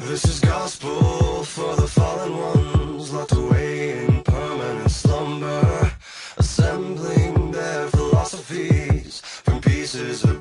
This is gospel for the fallen ones, locked away in permanent slumber, assembling their philosophies from pieces of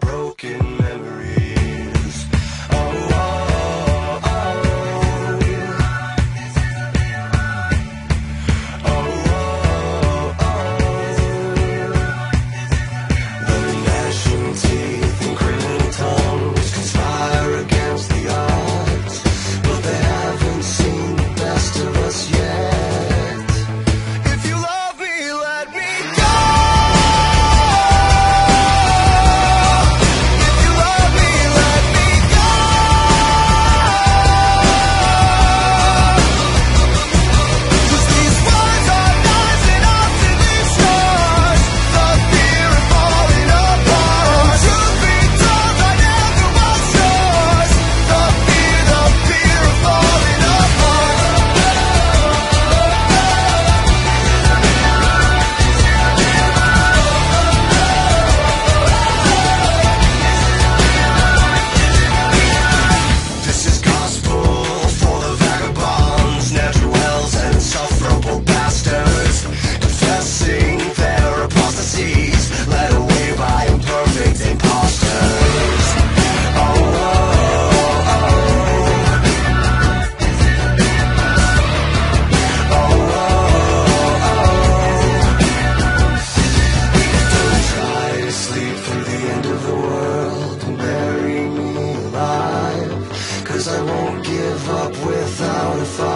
the fire.